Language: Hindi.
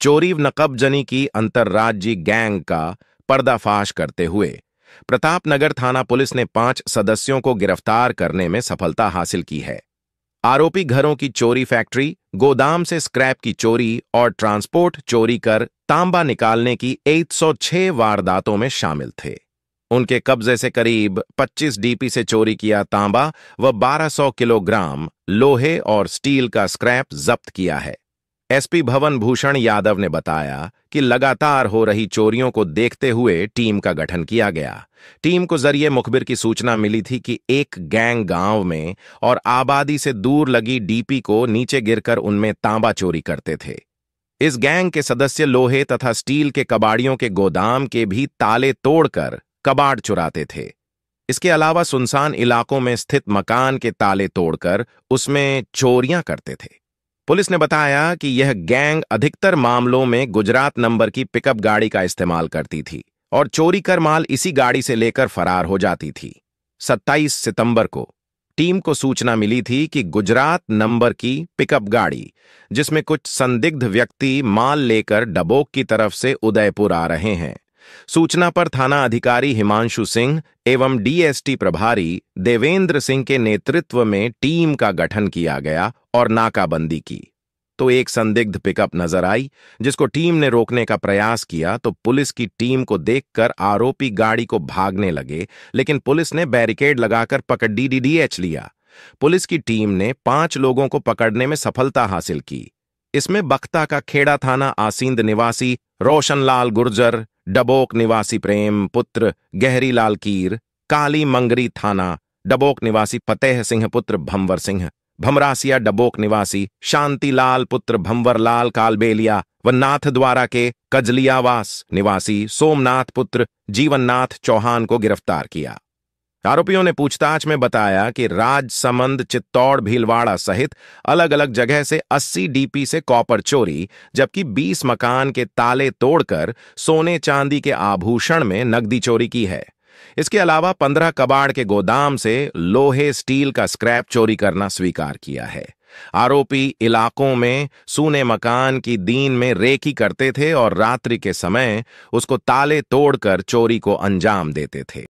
चोरी नकबजनी की अंतर्राज्यीय गैंग का पर्दाफाश करते हुए, प्रतापनगर थाना पुलिस ने पाँच सदस्यों को गिरफ़्तार करने में सफलता हासिल की है। आरोपी घरों की चोरी फैक्ट्री, गोदाम से स्क्रैप की चोरी और ट्रांसपोर्ट चोरी कर तांबा निकालने की 106 वारदातों में शामिल थे। उनके कब्जे से करीब 25 डीपी से चोरी किया तांबा व 1200 किलोग्राम लोहे और स्टील का स्क्रैप जब्त किया है। एसपी भवन भूषण यादव ने बताया कि लगातार हो रही चोरियों को देखते हुए टीम का गठन किया गया। टीम को ज़रिए मुखबिर की सूचना मिली थी कि एक गैंग गाँव में और आबादी से दूर लगी डीपी को नीचे गिरकर उनमें तांबा चोरी करते थे। इस गैंग के सदस्य लोहे तथा स्टील के कबाड़ियों के गोदाम के भी ताले तोड़कर कबाड़ चुराते थे। इसके अलावा सुनसान इलाकों में स्थित मकान के ताले तोड़कर उसमें चोरियाँ करते थे। पुलिस ने बताया कि यह गैंग अधिकतर मामलों में गुजरात नंबर की पिकअप गाड़ी का इस्तेमाल करती थी और चोरी कर माल इसी गाड़ी से लेकर फरार हो जाती थी। 27 सितंबर को टीम को सूचना मिली थी कि गुजरात नंबर की पिकअप गाड़ी, जिसमें कुछ संदिग्ध व्यक्ति माल लेकर डबोक की तरफ़ से उदयपुर आ रहे हैं सूचना पर थाना अधिकारी हिमांशु सिंह एवं डीएसटी प्रभारी देवेंद्र सिंह के नेतृत्व में टीम का गठन किया गया और नाकाबंदी की। तो एक संदिग्ध पिकअप नज़र आई, जिसको टीम ने रोकने का प्रयास किया तो पुलिस की टीम को देखकर आरोपी गाड़ी को भागने लगे, लेकिन पुलिस ने बैरिकेड लगाकर पकड़ डीडीडीएच लिया। पुलिस की टीम ने पाँच लोगों को पकड़ने में सफलता हासिल की। इसमें बख्ता का खेड़ा थाना आसींद निवासी, रोशनलाल गुर्जर, डबोक निवासी प्रेम, पुत्र गहरी लाल कीर, काली मंगरी थाना, डबोक निवासी फतेह सिंह, पुत्र भंवर सिंह भमरासिया डबोक निवासी, शांतिलाल, पुत्र भंवर लाल कालबेलिया व नाथ द्वारा के कजलियावास निवासी सोमनाथ, पुत्र जीवननाथ चौहान को गिरफ़्तार किया। आरोपियों ने पूछताछ में बताया कि राजसमंद चित्तौड़ भीलवाड़ा सहित अलग अलग जगह से 80 डीपी से कॉपर चोरी, जबकि 20 मकान के ताले तोड़कर सोने चांदी के आभूषण में नकदी चोरी की है। इसके अलावा 15 कबाड़ के गोदाम से लोहे स्टील का स्क्रैप चोरी करना स्वीकार किया है। आरोपी इलाकों में सूने मकान की दीन में रेकी करते थे और रात्रि के समय उसको ताले तोड़कर चोरी को अंजाम देते थे।